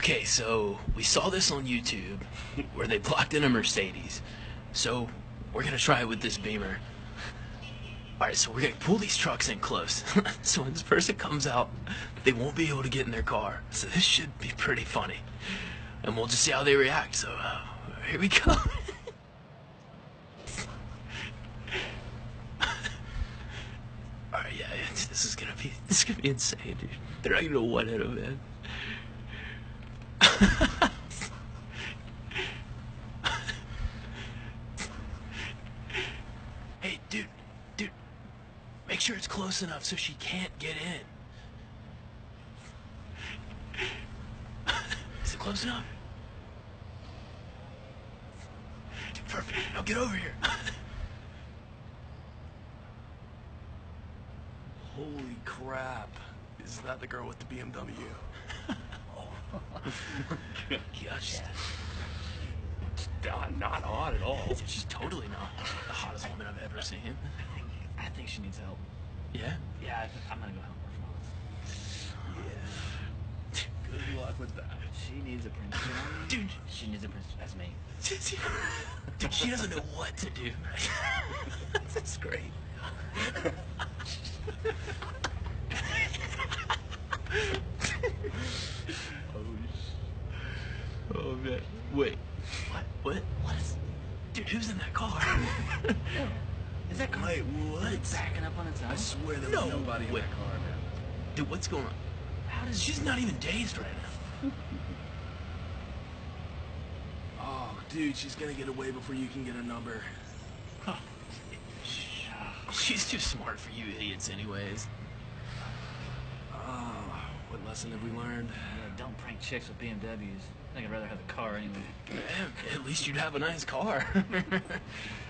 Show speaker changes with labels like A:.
A: Okay, so we saw this on YouTube where they blocked in a Mercedes. So we're gonna try it with this Beamer. Alright, so we're gonna pull these trucks in close. so when this person comes out, they won't be able to get in their car. So this should be pretty funny. And we'll just see how they react. So uh, here we go. Alright, yeah, this is gonna be this is gonna be insane, dude. They're not gonna hit 'em, man. hey, dude, dude, make sure it's close enough so she can't get in. Is it close enough? Perfect. Now get over here.
B: Holy crap. Is that the girl with the BMW?
A: Gosh, uh,
B: Not, not odd at all.
A: she's totally not the hottest woman I've ever seen.
C: I think she needs help.
A: Yeah?
C: Yeah, I think I'm gonna go help her. Yeah.
B: Good luck with that.
C: She needs a prince.
A: Dude.
C: She needs a prince. That's me.
A: Dude, she doesn't know what to do. That's great. oh man. Wait. What? What? What is? Dude, who's in that car?
C: Is that car
B: Wait, what?
C: backing up on its own?
B: I swear there
A: No
B: was nobody in
A: way.
B: that car, man.
A: Dude, what's going on?
C: How does
A: She's not even dazed right now.
B: Oh, dude, she's gonna get away before you can get a number. Huh.
A: She's too smart for you idiots, anyways.
B: Lesson have we learned?
C: Yeah, don't prank chicks with BMWs. I think I'd rather have the car anyway.
A: At least you'd have a nice car.